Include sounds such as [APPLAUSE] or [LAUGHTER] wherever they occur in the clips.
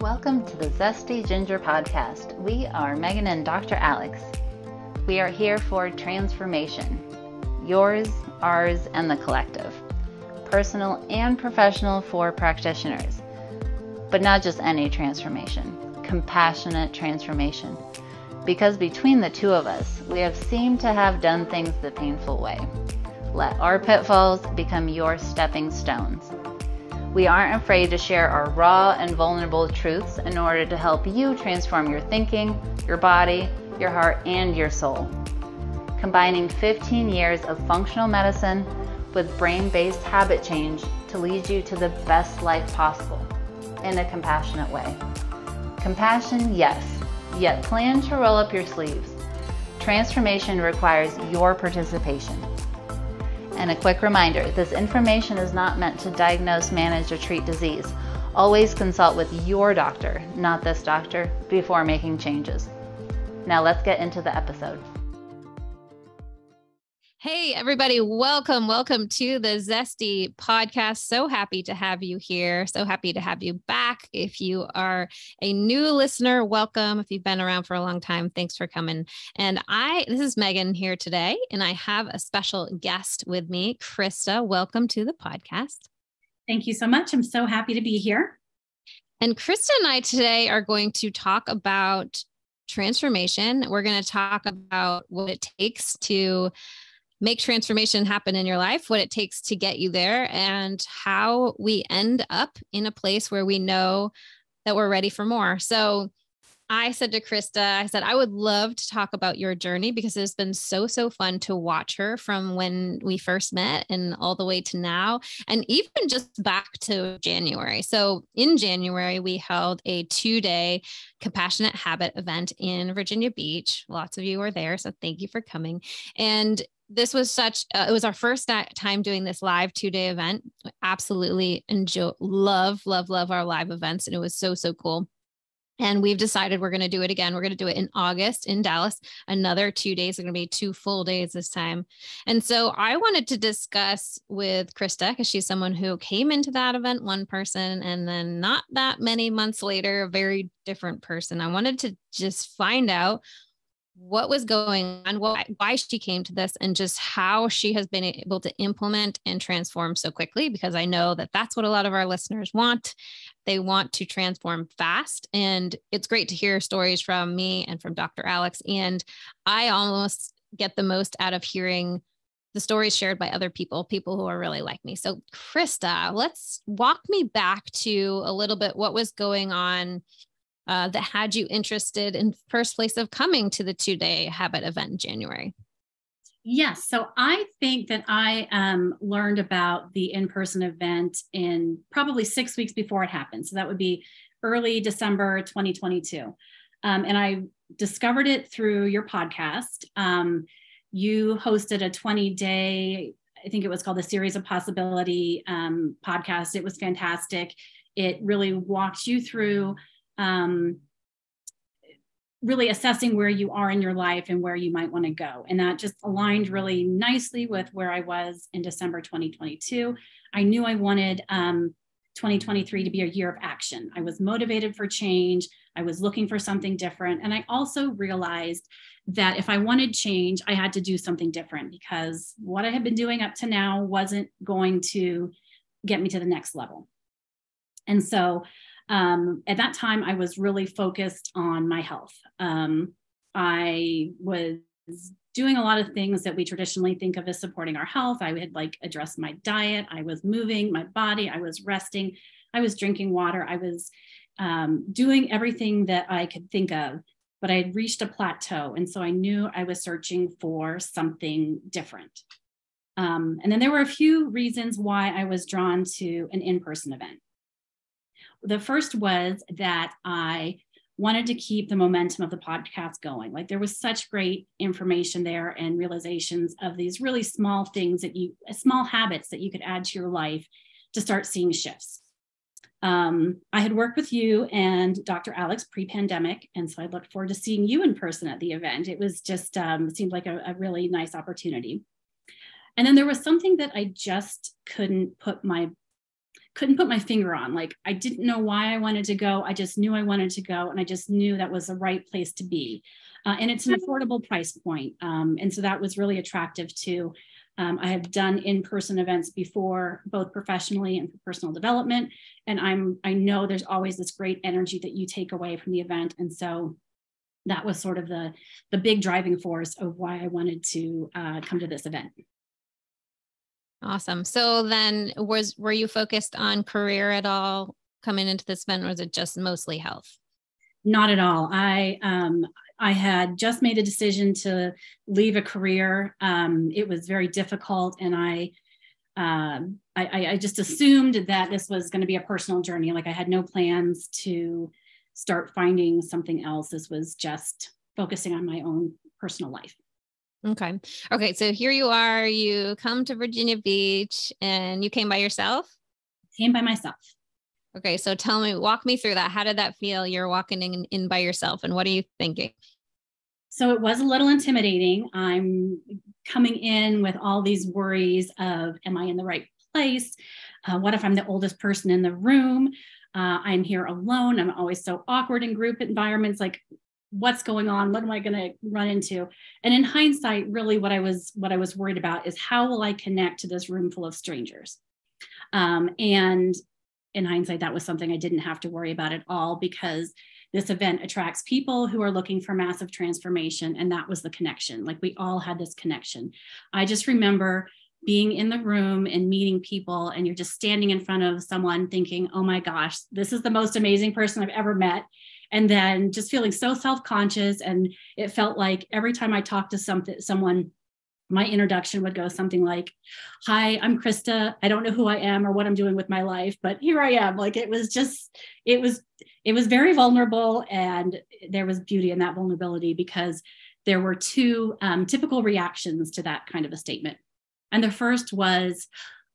Welcome to the Zesty Ginger Podcast. We are Megan and Dr. Alex. We are here for transformation yours, ours, and the collective. Personal and professional for practitioners. But not just any transformation, compassionate transformation. Because between the two of us, we have seemed to have done things the painful way. Let our pitfalls become your stepping stones. We aren't afraid to share our raw and vulnerable truths in order to help you transform your thinking, your body, your heart, and your soul. Combining 15 years of functional medicine with brain based habit change to lead you to the best life possible in a compassionate way. Compassion, yes, yet plan to roll up your sleeves. Transformation requires your participation. And a quick reminder this information is not meant to diagnose, manage, or treat disease. Always consult with your doctor, not this doctor, before making changes. Now let's get into the episode. Hey, everybody, welcome. Welcome to the Zesty podcast. So happy to have you here. So happy to have you back. If you are a new listener, welcome. If you've been around for a long time, thanks for coming. And I, this is Megan here today, and I have a special guest with me, Krista. Welcome to the podcast. Thank you so much. I'm so happy to be here. And Krista and I today are going to talk about transformation. We're going to talk about what it takes to make transformation happen in your life, what it takes to get you there, and how we end up in a place where we know that we're ready for more. So, I said to Krista, I said, I would love to talk about your journey because it's been so, so fun to watch her from when we first met and all the way to now, and even just back to January. So, in January, we held a two day compassionate habit event in Virginia Beach. Lots of you were there. So, thank you for coming. And this was such uh, it was our first time doing this live two day event absolutely enjoy love love love our live events and it was so so cool and we've decided we're going to do it again. We're going to do it in August in Dallas. Another two days are going to be two full days this time. And so I wanted to discuss with Krista, because she's someone who came into that event one person and then not that many months later, a very different person. I wanted to just find out what was going on, why, why she came to this, and just how she has been able to implement and transform so quickly. Because I know that that's what a lot of our listeners want. They want to transform fast. And it's great to hear stories from me and from Dr. Alex. And I almost get the most out of hearing the stories shared by other people, people who are really like me. So, Krista, let's walk me back to a little bit what was going on uh, that had you interested in first place of coming to the two day habit event in January? Yes. So I think that I um, learned about the in person event in probably six weeks before it happened. So that would be early December 2022. Um, and I discovered it through your podcast. Um, you hosted a 20 day, I think it was called the Series of Possibility um, podcast. It was fantastic. It really walked you through um, really assessing where you are in your life and where you might want to go. And that just aligned really nicely with where I was in December 2022. I knew I wanted um, 2023 to be a year of action. I was motivated for change. I was looking for something different. And I also realized that if I wanted change, I had to do something different because what I had been doing up to now wasn't going to get me to the next level. And so um, at that time, I was really focused on my health. Um, I was doing a lot of things that we traditionally think of as supporting our health. I had like addressed my diet, I was moving my body, I was resting, I was drinking water, I was um, doing everything that I could think of, but I had reached a plateau. And so I knew I was searching for something different. Um, and then there were a few reasons why I was drawn to an in person event. The first was that I wanted to keep the momentum of the podcast going. Like there was such great information there and realizations of these really small things that you, small habits that you could add to your life to start seeing shifts. Um, I had worked with you and Dr. Alex pre-pandemic, and so I looked forward to seeing you in person at the event. It was just um, seemed like a, a really nice opportunity. And then there was something that I just couldn't put my couldn't put my finger on. Like I didn't know why I wanted to go. I just knew I wanted to go, and I just knew that was the right place to be. Uh, and it's an affordable price point. Um, and so that was really attractive too. Um, I have done in-person events before, both professionally and for personal development. And I'm I know there's always this great energy that you take away from the event. And so that was sort of the the big driving force of why I wanted to uh, come to this event. Awesome. So then was were you focused on career at all coming into this event or was it just mostly health? Not at all. I um I had just made a decision to leave a career. Um, it was very difficult, and I, um, I, I just assumed that this was going to be a personal journey. Like I had no plans to start finding something else. This was just focusing on my own personal life. Okay. Okay. So here you are. You come to Virginia Beach, and you came by yourself. Came by myself. Okay, so tell me, walk me through that. How did that feel? You're walking in, in by yourself, and what are you thinking? So it was a little intimidating. I'm coming in with all these worries of, am I in the right place? Uh, what if I'm the oldest person in the room? Uh, I'm here alone. I'm always so awkward in group environments. Like, what's going on? What am I going to run into? And in hindsight, really, what I was what I was worried about is how will I connect to this room full of strangers? Um, and in hindsight, that was something I didn't have to worry about at all because this event attracts people who are looking for massive transformation. And that was the connection. Like we all had this connection. I just remember being in the room and meeting people, and you're just standing in front of someone thinking, oh my gosh, this is the most amazing person I've ever met. And then just feeling so self conscious. And it felt like every time I talked to something, someone, my introduction would go something like, Hi, I'm Krista. I don't know who I am or what I'm doing with my life, but here I am. Like it was just, it was, it was very vulnerable. And there was beauty in that vulnerability because there were two um, typical reactions to that kind of a statement. And the first was,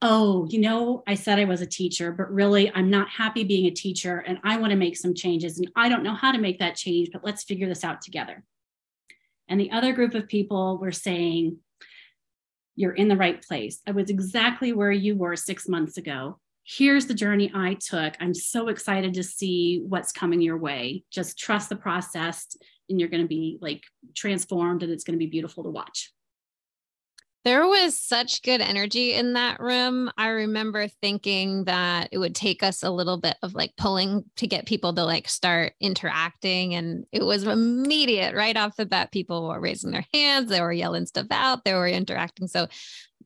Oh, you know, I said I was a teacher, but really I'm not happy being a teacher and I want to make some changes. And I don't know how to make that change, but let's figure this out together. And the other group of people were saying, you're in the right place. I was exactly where you were six months ago. Here's the journey I took. I'm so excited to see what's coming your way. Just trust the process, and you're going to be like transformed, and it's going to be beautiful to watch. There was such good energy in that room. I remember thinking that it would take us a little bit of like pulling to get people to like start interacting. And it was immediate right off the bat. People were raising their hands, they were yelling stuff out, they were interacting. So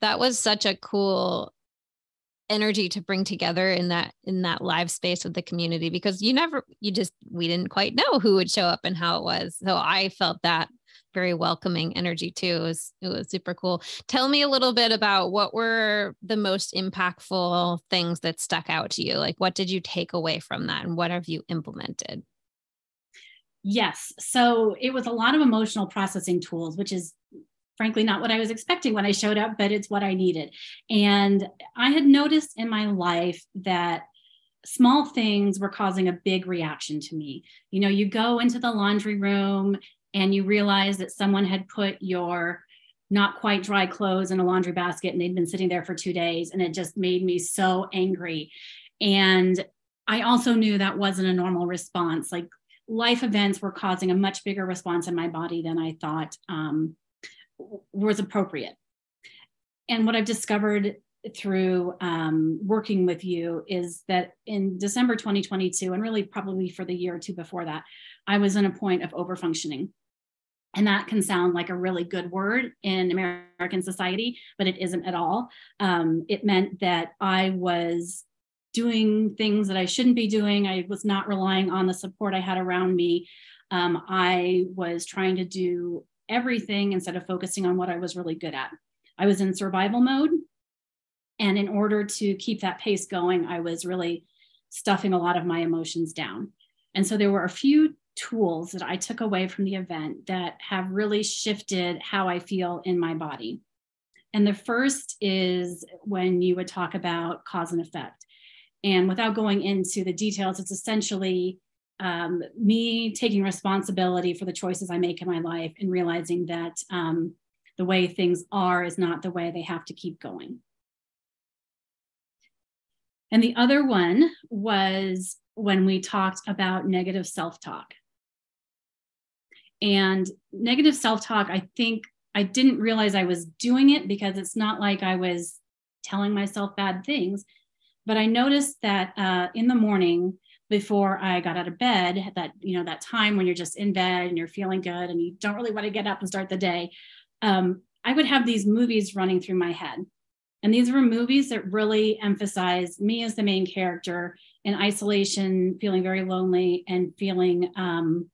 that was such a cool energy to bring together in that in that live space with the community because you never you just we didn't quite know who would show up and how it was so i felt that very welcoming energy too. It was it was super cool. Tell me a little bit about what were the most impactful things that stuck out to you? Like what did you take away from that and what have you implemented? Yes. So it was a lot of emotional processing tools, which is frankly not what I was expecting when I showed up, but it's what I needed. And I had noticed in my life that small things were causing a big reaction to me. You know, you go into the laundry room and you realize that someone had put your not quite dry clothes in a laundry basket and they'd been sitting there for two days and it just made me so angry. And i also knew that wasn't a normal response. Like life events were causing a much bigger response in my body than i thought um, was appropriate. And what i've discovered through um, working with you is that in december 2022 and really probably for the year or two before that I was in a point of overfunctioning. And that can sound like a really good word in American society, but it isn't at all. Um, it meant that I was doing things that I shouldn't be doing. I was not relying on the support I had around me. Um, I was trying to do everything instead of focusing on what I was really good at. I was in survival mode. And in order to keep that pace going, I was really stuffing a lot of my emotions down. And so there were a few tools that I took away from the event that have really shifted how I feel in my body. And the first is when you would talk about cause and effect. And without going into the details, it's essentially um, me taking responsibility for the choices I make in my life and realizing that um, the way things are is not the way they have to keep going. And the other one was when we talked about negative self talk. And negative self talk, I think I didn't realize I was doing it because it's not like I was telling myself bad things. But I noticed that uh, in the morning, before I got out of bed, that you know that time when you're just in bed and you're feeling good and you don't really want to get up and start the day, um, I would have these movies running through my head, and these were movies that really emphasized me as the main character in isolation, feeling very lonely and feeling um,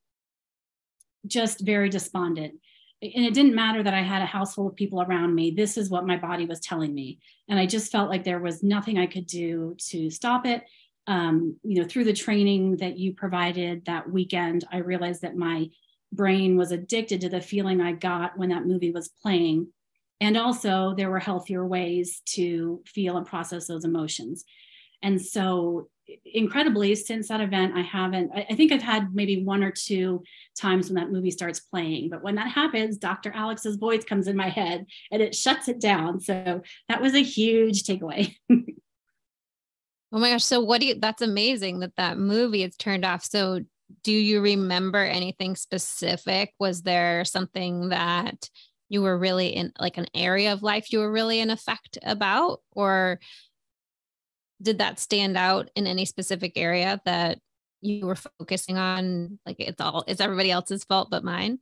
just very despondent. And it didn't matter that I had a house full of people around me. This is what my body was telling me. And I just felt like there was nothing I could do to stop it. Um, you know, through the training that you provided that weekend, I realized that my brain was addicted to the feeling I got when that movie was playing. And also, there were healthier ways to feel and process those emotions. And so incredibly since that event i haven't I, think i've had maybe one or two times when that movie starts playing but when that happens dr alex's voice comes in my head and it shuts it down. So that was a huge takeaway. [LAUGHS] Oh my gosh. So what do you that's amazing that that movie is turned off. So do you remember anything specific? Was there something that you were really in like an area of life you were really in effect about or did that stand out in any specific area that you were focusing on? Like it's all it's everybody else's fault but mine?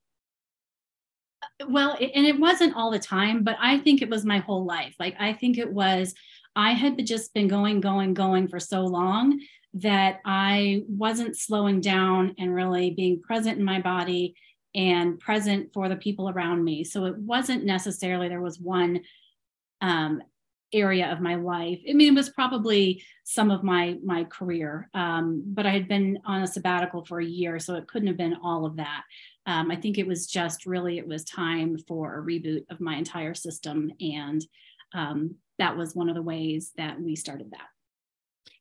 Well and it wasn't all the time but i think it was my whole life. Like i think it was i had just been going going going for so long that i wasn't slowing down and really being present in my body and present for the people around me. So it wasn't necessarily there was one um, area of my life. I mean, it was probably some of my my career, um, but I had been on a sabbatical for a year, so it couldn't have been all of that. Um, I think it was just really it was time for a reboot of my entire system, and um, that was one of the ways that we started that.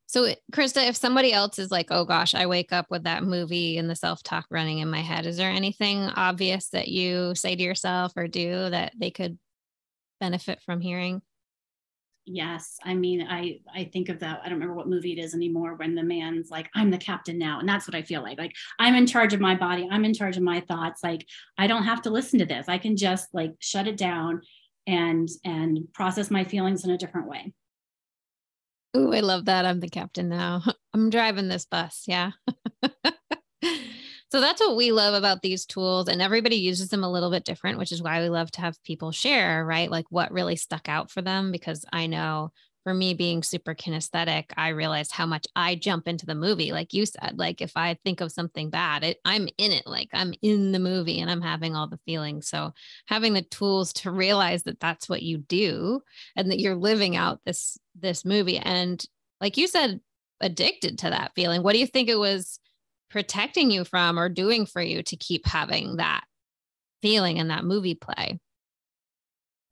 So, Krista, if somebody else is like, "Oh gosh, I wake up with that movie and the self-talk running in my head," is there anything obvious that you say to yourself or do that they could benefit from hearing? Yes i mean i i think of that i don't remember what movie it is anymore when the man's like i'm the captain now and that's what i feel like like i'm in charge of my body i'm in charge of my thoughts like i don't have to listen to this i can just like shut it down and and process my feelings in a different way Ooh, I love that. I'm the captain now. [LAUGHS] I'm driving this bus. Yeah. [LAUGHS] So that's what we love about these tools. And everybody uses them a little bit different, which is why we love to have people share, right? Like what really stuck out for them. Because I know for me being super kinesthetic, I realized how much I jump into the movie. Like you said, like if I think of something bad, it, I'm in it, like I'm in the movie and I'm having all the feelings. So having the tools to realize that that's what you do and that you're living out this, this movie. And like you said, addicted to that feeling. What do you think it was? Protecting you from or doing for you to keep having that feeling in that movie play?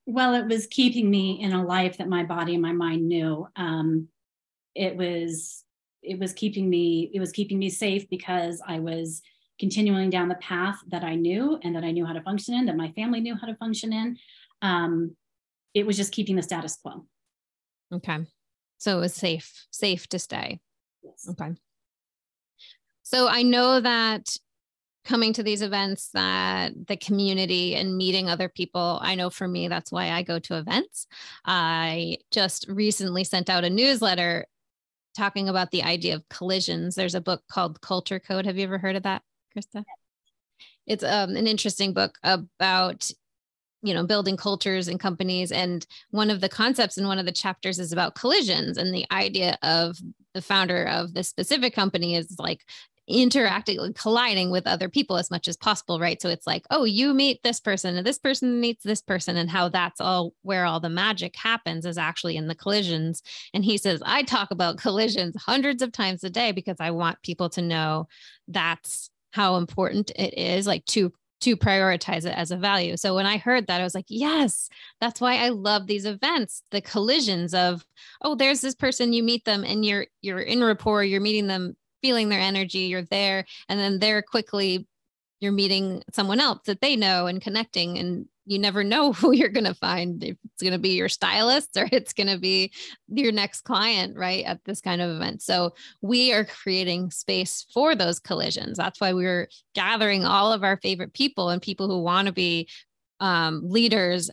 Well, it was keeping me in a life that my body and my mind knew. Um, it was it was keeping me it was keeping me safe because I was continuing down the path that I knew and that I knew how to function in, that my family knew how to function in. Um, it was just keeping the status quo. Okay. So it was safe, safe to stay. Yes. Okay. So I know that coming to these events that the community and meeting other people i know for me that's why i go to events. I just recently sent out a newsletter talking about the idea of collisions. There's a book called culture code. Have you ever heard of that krista? It's um, an interesting book about you know building cultures and companies. And one of the concepts in one of the chapters is about collisions. And the idea of the founder of this specific company is like interacting colliding with other people as much as possible right so it's like oh you meet this person and this person meets this person and how that's all where all the magic happens is actually in the collisions and he says i talk about collisions hundreds of times a day because i want people to know that's how important it is like to to prioritize it as a value. So when I heard that, I was like, yes, that's why I love these events, the collisions of, oh, there's this person, you meet them and you're you're in rapport, you're meeting them feeling their energy, you're there, and then they're quickly you're meeting someone else that they know and connecting and you never know [LAUGHS] who you're going to find if it's going to be your stylist or it's going to be your next client right at this kind of event. So we are creating space for those collisions. That's why we're gathering all of our favorite people and people who want to be um, leaders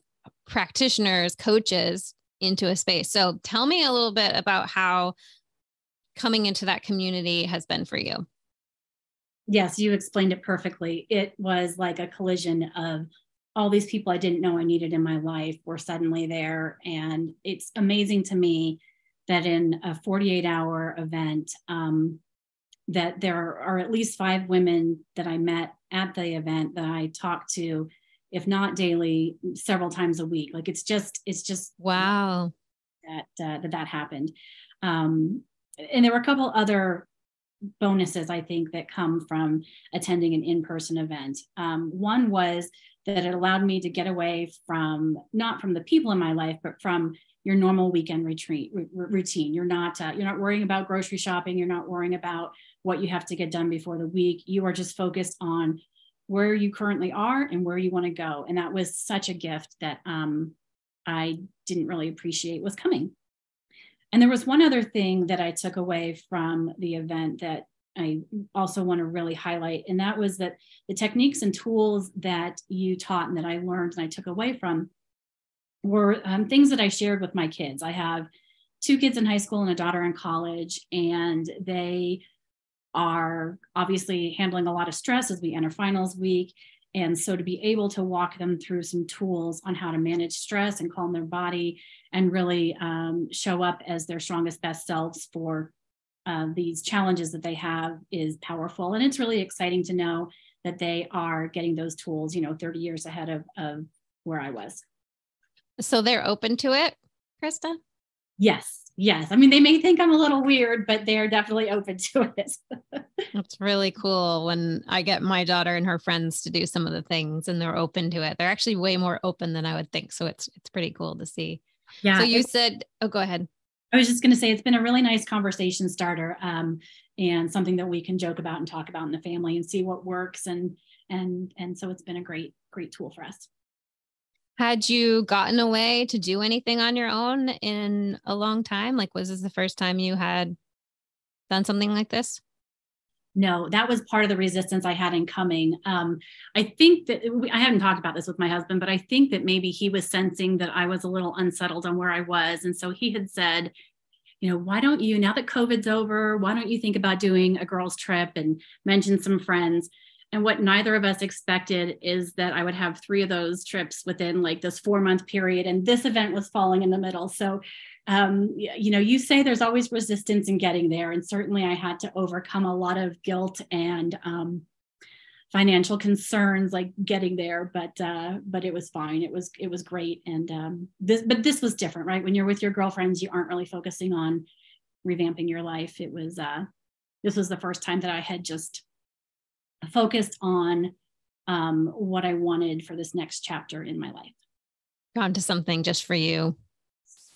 practitioners coaches into a space. So tell me a little bit about how coming into that community has been for you yes you explained it perfectly it was like a collision of all these people I didn't know I needed in my life were suddenly there. And it's amazing to me that in a 48 hour event, um, that there are at least five women that I met at the event that I talked to, if not daily, several times a week. Like it's just, it's just wow that uh, that, that happened. Um, and there were a couple other bonuses I think that come from attending an in-person event. Um, one was that it allowed me to get away from not from the people in my life, but from your normal weekend retreat r- routine. You're not uh, you're not worrying about grocery shopping. You're not worrying about what you have to get done before the week. You are just focused on where you currently are and where you want to go. And that was such a gift that um, I didn't really appreciate was coming. And there was one other thing that I took away from the event that I also want to really highlight, and that was that the techniques and tools that you taught and that I learned and I took away from were um, things that I shared with my kids. I have two kids in high school and a daughter in college, and they are obviously handling a lot of stress as we enter finals week. And so to be able to walk them through some tools on how to manage stress and calm their body and really um, show up as their strongest, best selves for uh, these challenges that they have is powerful. And it's really exciting to know that they are getting those tools, you know, 30 years ahead of, of where I was. So they're open to it, Krista? Yes. Yes. I mean, they may think I'm a little weird, but they're definitely open [LAUGHS] to it. It's really cool when I get my daughter and her friends to do some of the things and they're open to it. They're actually way more open than I would think. So it's it's pretty cool to see. Yeah. So you said, oh, go ahead. I was just going to say it's been a really nice conversation starter um, and something that we can joke about and talk about in the family and see what works and and and so it's been a great great tool for us. Had you gotten away to do anything on your own in a long time? Like was this the first time you had done something like this? no that was part of the resistance i had in coming um, i think that i haven't talked about this with my husband but i think that maybe he was sensing that i was a little unsettled on where i was and so he had said you know why don't you now that covid's over why don't you think about doing a girls trip and mention some friends and what neither of us expected is that I would have three of those trips within like this four month period. And this event was falling in the middle. So um, you know, you say there's always resistance in getting there. And certainly I had to overcome a lot of guilt and um, financial concerns like getting there, but uh, but it was fine. It was it was great. And um, this but this was different, right? When you're with your girlfriends, you aren't really focusing on revamping your life. It was uh, this was the first time that I had just focused on um, what I wanted for this next chapter in my life. Gone to something just for you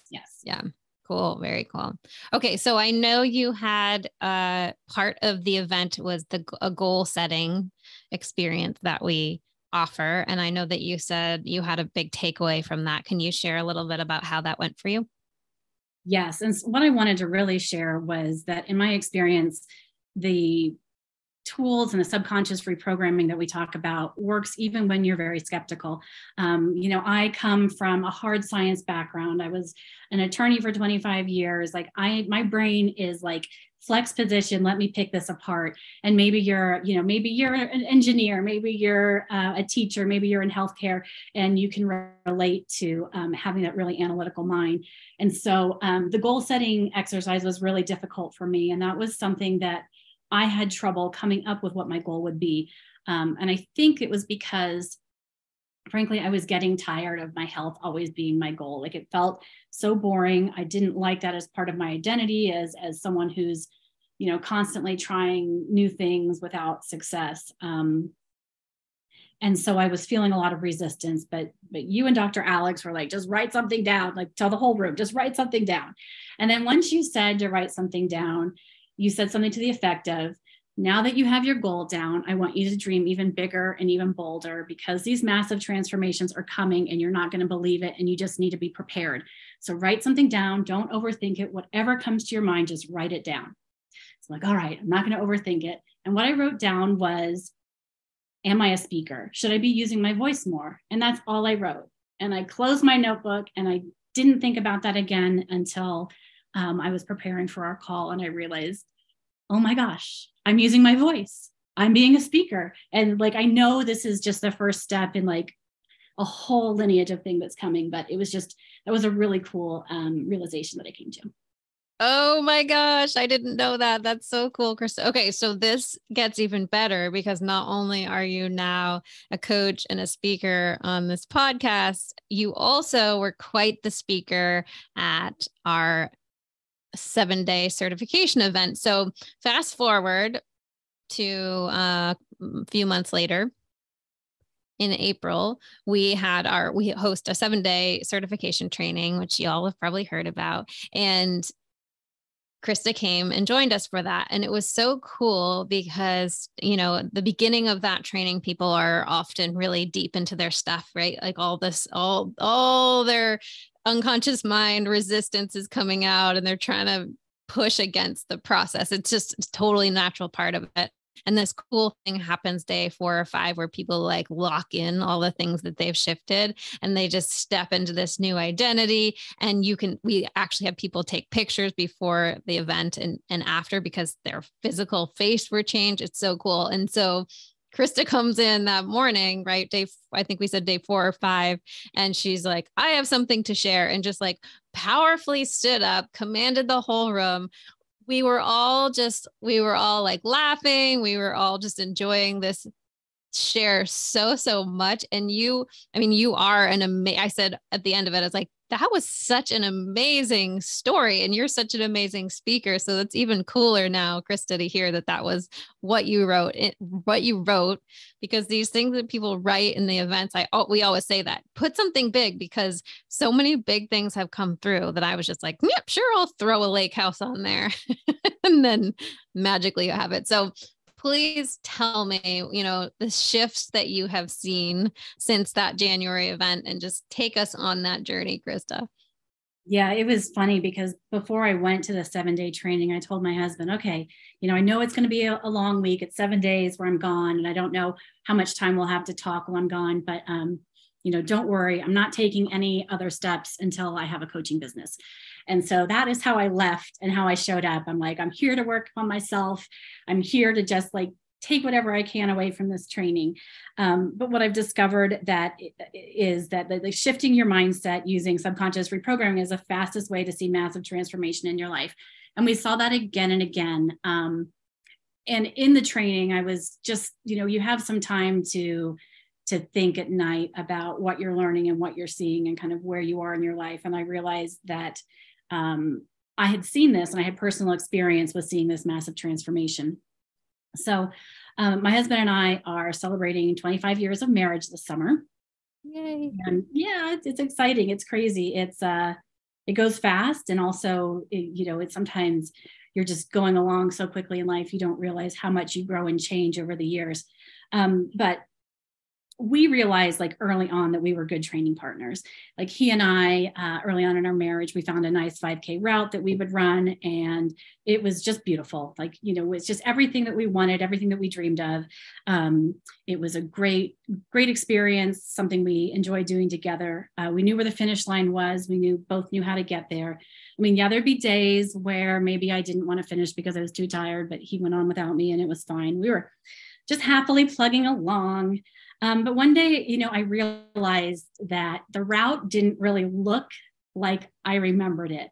Yes. Yeah. Cool. Very cool. Okay. So I know you had uh, part of the event was the a goal setting experience that we offer. And I know that you said you had a big takeaway from that. Can you share a little bit about how that went for you? Yes. And what I wanted to really share was that in my experience, the tools and the subconscious reprogramming that we talk about works even when you're very skeptical. Um, you know, I come from a hard science background. I was an attorney for 25 years. Like I, my brain is like flex position. Let me pick this apart. And maybe you're, you know, maybe you're an engineer, maybe you're uh, a teacher, maybe you're in healthcare, and you can relate to um, having that really analytical mind. And so um, the goal setting exercise was really difficult for me, and that was something that I had trouble coming up with what my goal would be. Um, and I think it was because, frankly, I was getting tired of my health always being my goal. Like it felt so boring. I didn't like that as part of my identity as, as someone who's, you know, constantly trying new things without success. Um, and so I was feeling a lot of resistance. But but you and Dr. Alex were like, just write something down. Like tell the whole room, just write something down. And then once you said to write something down, you said something to the effect of now that you have your goal down, I want you to dream even bigger and even bolder because these massive transformations are coming and you're not going to believe it and you just need to be prepared. So write something down, don't overthink it. Whatever comes to your mind, just write it down. It's like, all right, I'm not going to overthink it. And what I wrote down was, Am I a speaker? Should I be using my voice more? And that's all I wrote. And I closed my notebook and I didn't think about that again until um, I was preparing for our call and I realized, oh my gosh, I'm using my voice. I'm being a speaker. And like, I know this is just the first step in like a whole lineage of thing that's coming, but it was just, that was a really cool um, realization that I came to. Oh my gosh, I didn't know that. That's so cool, Krista. Okay, so this gets even better because not only are you now a coach and a speaker on this podcast, you also were quite the speaker at our seven day certification event. So fast forward to uh, a few months later in April, we had our, we host a seven day certification training, which y'all have probably heard about. And Krista came and joined us for that. And it was so cool because, you know, the beginning of that training, people are often really deep into their stuff, right? Like all this, all, all their unconscious mind resistance is coming out and they're trying to push against the process. It's just a totally natural part of it. And this cool thing happens day four or five where people like lock in all the things that they've shifted and they just step into this new identity. And you can, we actually have people take pictures before the event and, and after because their physical face were changed. It's so cool. And so Krista [LAUGHS] comes in that morning, right? Day, I think we said day four or five. And she's like, I have something to share. And just like powerfully stood up, commanded the whole room. We were all just, we were all like laughing. We were all just enjoying this share so, so much. And you, I mean, you are an amazing, I said at the end of it, I was like, that was such an amazing story and you're such an amazing speaker so that's even cooler now krista to hear that that was what you wrote it, what you wrote because these things that people write in the events i we always say that put something big because so many big things have come through that i was just like yep sure i'll throw a lake house on there [LAUGHS] and then magically you have it. So please tell me, you know, the shifts that you have seen since that January event and just take us on that journey, Krista. Yeah, it was funny because before I went to the seven day training, I told my husband, okay, you know, I know it's going to be a, a, long week. It's seven days where I'm gone, and I don't know how much time we'll have to talk while I'm gone, but, um, you know, don't worry. I'm not taking any other steps until I have a coaching business. And so that is how I left and how I showed up. I'm like, I'm here to work on myself. I'm here to just like take whatever I can away from this training. Um, but what I've discovered that is that the, the, shifting your mindset using subconscious reprogramming is the fastest way to see massive transformation in your life. And we saw that again and again. Um, and in the training, I was just, you know, you have some time to to think at night about what you're learning and what you're seeing and kind of where you are in your life. And I realized that um, I had seen this and I had personal experience with seeing this massive transformation. So, um, my husband and I are celebrating 25 years of marriage this summer. Yay! And yeah, it's, it's exciting. It's crazy. It's uh, it goes fast, and also, it, you know, it's sometimes you're just going along so quickly in life you don't realize how much you grow and change over the years. Um, but we realized like early on that we were good training partners. Like he and I, uh, early on in our marriage, we found a nice 5K route that we would run, and it was just beautiful. Like you know, it's just everything that we wanted, everything that we dreamed of. Um, it was a great, great experience. Something we enjoyed doing together. Uh, we knew where the finish line was. We knew both knew how to get there. I mean, yeah, there'd be days where maybe I didn't want to finish because I was too tired, but he went on without me, and it was fine. We were just happily plugging along. Um, but one day, you know, I realized that the route didn't really look like I remembered it.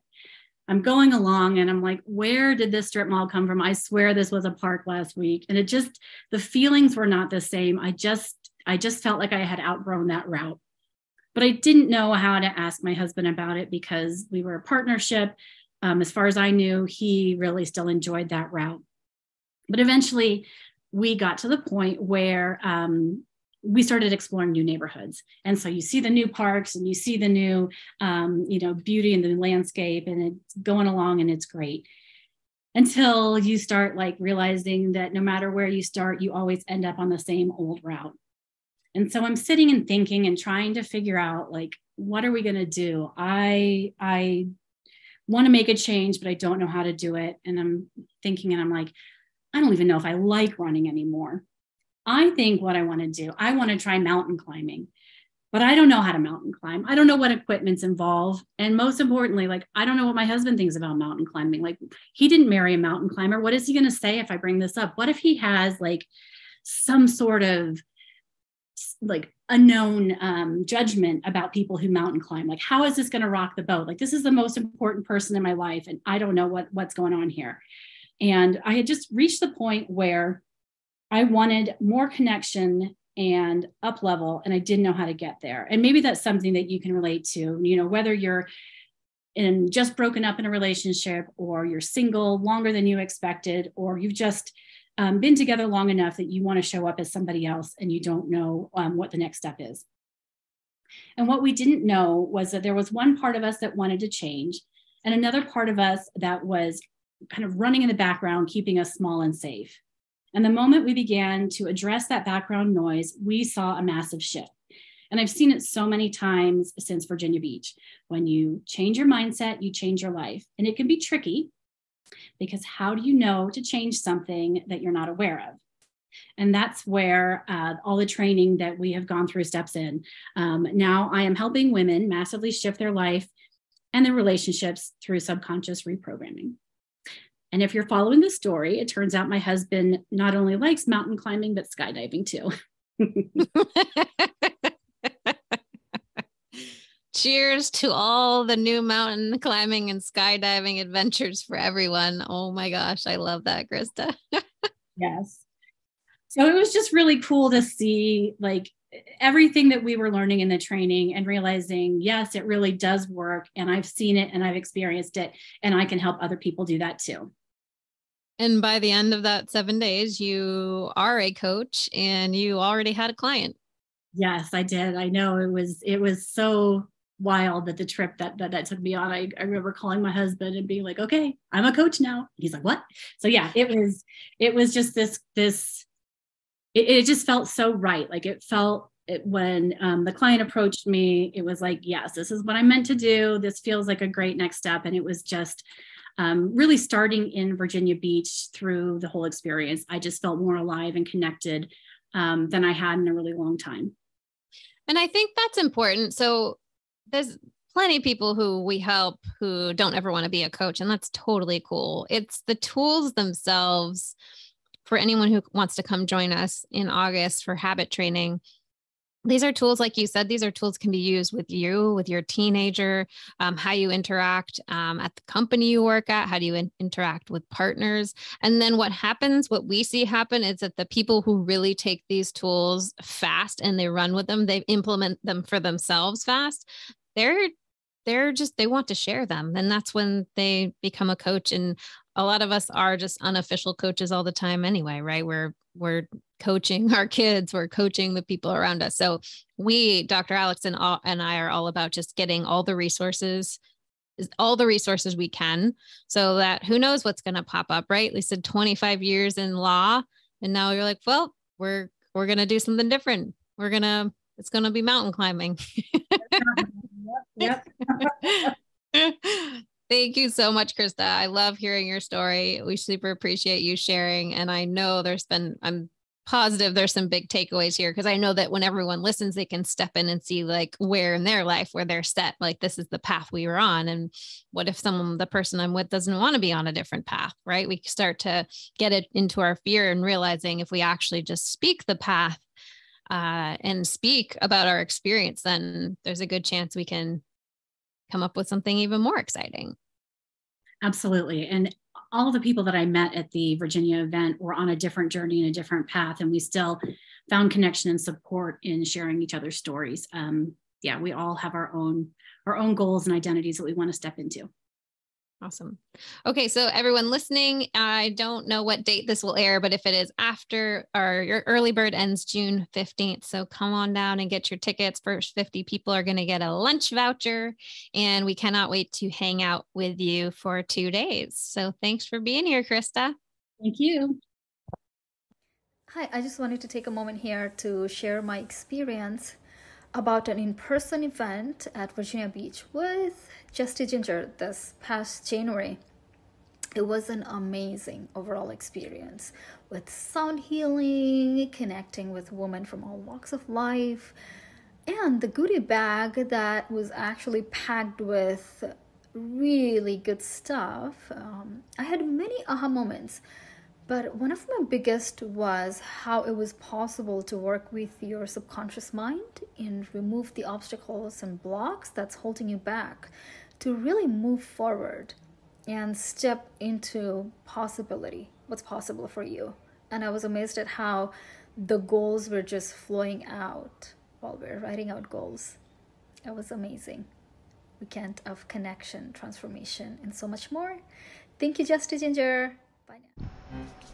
I'm going along and I'm like, where did this strip mall come from? I swear this was a park last week. And it just, the feelings were not the same. I just, I just felt like I had outgrown that route. But I didn't know how to ask my husband about it because we were a partnership. Um, as far as I knew, he really still enjoyed that route. But eventually, we got to the point where um, we started exploring new neighborhoods and so you see the new parks and you see the new um, you know beauty in the landscape and it's going along and it's great until you start like realizing that no matter where you start, you always end up on the same old route. And so I'm sitting and thinking and trying to figure out like, what are we going to do? I, I want to make a change, but I don't know how to do it. And I'm thinking, and I'm like, I don't even know if I like running anymore. I think what I want to do, I want to try mountain climbing but I don't know how to mountain climb. I don't know what equipment's involved. And most importantly, like, I don't know what my husband thinks about mountain climbing. Like, he didn't marry a mountain climber. What is he going to say if I bring this up? What if he has like some sort of like unknown um, judgment about people who mountain climb? Like, how is this going to rock the boat? Like, this is the most important person in my life. And I don't know what, what's going on here. And I had just reached the point where I wanted more connection and up level and i didn't know how to get there. And maybe that's something that you can relate to you know whether you're in just broken up in a relationship or you're single longer than you expected or you've just um, been together long enough that you want to show up as somebody else and you don't know um, what the next step is. And what we didn't know was that there was one part of us that wanted to change and another part of us that was kind of running in the background keeping us small and safe and the moment we began to address that background noise, we saw a massive shift. And I've seen it so many times since Virginia Beach. When you change your mindset, you change your life. And it can be tricky because how do you know to change something that you're not aware of? And that's where uh, all the training that we have gone through steps in. Um, now I am helping women massively shift their life and their relationships through subconscious reprogramming. And if you're following the story, it turns out my husband not only likes mountain climbing, but skydiving too. [LAUGHS] Cheers to all the new mountain climbing and skydiving adventures for everyone. Oh my gosh, I love that, Krista. [LAUGHS] yes. So it was just really cool to see like everything that we were learning in the training and realizing, yes, it really does work. And I've seen it and I've experienced it, and I can help other people do that too. And by the end of that seven days, you are a coach and you already had a client. Yes, I did. I know it was it was so wild that the trip that that, that took me on. I, I remember calling my husband and being like, okay, I'm a coach now. He's like, what? So yeah, it was it was just this this it, it just felt so right. Like it felt it, when um, the client approached me, it was like, yes, this is what I'm meant to do. This feels like a great next step. And it was just um, really starting in Virginia Beach through the whole experience, I just felt more alive and connected um, than I had in a really long time. And I think that's important. So there's plenty of people who we help who don't ever want to be a coach, and that's totally cool. It's the tools themselves for anyone who wants to come join us in August for habit training these are tools like you said these are tools can be used with you with your teenager um, how you interact um, at the company you work at how do you in- interact with partners? And then what happens what we see happen is that the people who really take these tools fast and they run with them they implement them for themselves fast they're they're just they want to share them. And that's when they become a coach and a lot of us are just unofficial coaches all the time anyway right? We're we're coaching [LAUGHS] our kids we're coaching the people around us. So we dr alex and, all, and i are all about just getting all the resources all the resources we can so that who knows what's going to pop up right? We said 25 years in law and now you're like well we're we're going to do something different. We're going to it's going to be mountain climbing. [LAUGHS] Yep. [LAUGHS] Thank you so much, Krista. I love hearing your story. We super appreciate you sharing. And I know there's been, I'm positive there's some big takeaways here because I know that when everyone listens, they can step in and see like where in their life where they're set, like this is the path we were on. And what if someone, the person I'm with, doesn't want to be on a different path, right? We start to get it into our fear and realizing if we actually just speak the path uh, and speak about our experience, then there's a good chance we can come up with something even more exciting. Absolutely. And all the people that I met at the Virginia event were on a different journey and a different path, and we still found connection and support in sharing each other's stories. Um, yeah, we all have our own our own goals and identities that we want to step into. Awesome. Okay, so everyone listening, I don't know what date this will air, but if it is after or your early bird ends June 15th, so come on down and get your tickets. First 50 people are going to get a lunch voucher, and we cannot wait to hang out with you for two days. So thanks for being here, Krista. Thank you. Hi, I just wanted to take a moment here to share my experience about an in person event at Virginia Beach with Zesty Ginger this past January. It was an amazing overall experience with sound healing, connecting with women from all walks of life, and the goodie bag that was actually packed with really good stuff. Um, I had many aha moments but one of my biggest was how it was possible to work with your subconscious mind and remove the obstacles and blocks that's holding you back to really move forward and step into possibility, what's possible for you. And I was amazed at how the goals were just flowing out while we are writing out goals. It was amazing. Weekend of connection, transformation, and so much more. Thank you, Zesty Ginger. Bye now.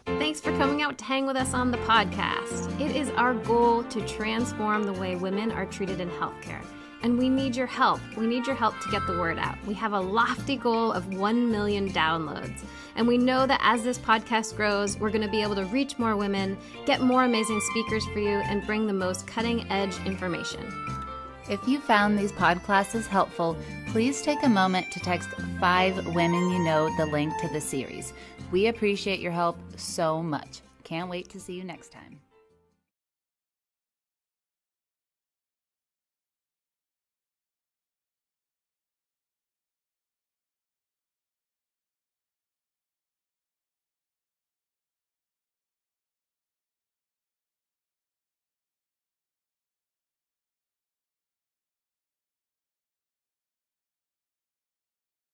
Thanks for coming out to hang with us on the podcast. It is our goal to transform the way women are treated in healthcare. And we need your help. We need your help to get the word out. We have a lofty goal of 1 million downloads. And we know that as this podcast grows, we're going to be able to reach more women, get more amazing speakers for you, and bring the most cutting edge information. If you found these podclasses helpful, please take a moment to text five women you know the link to the series. We appreciate your help so much. Can't wait to see you next time.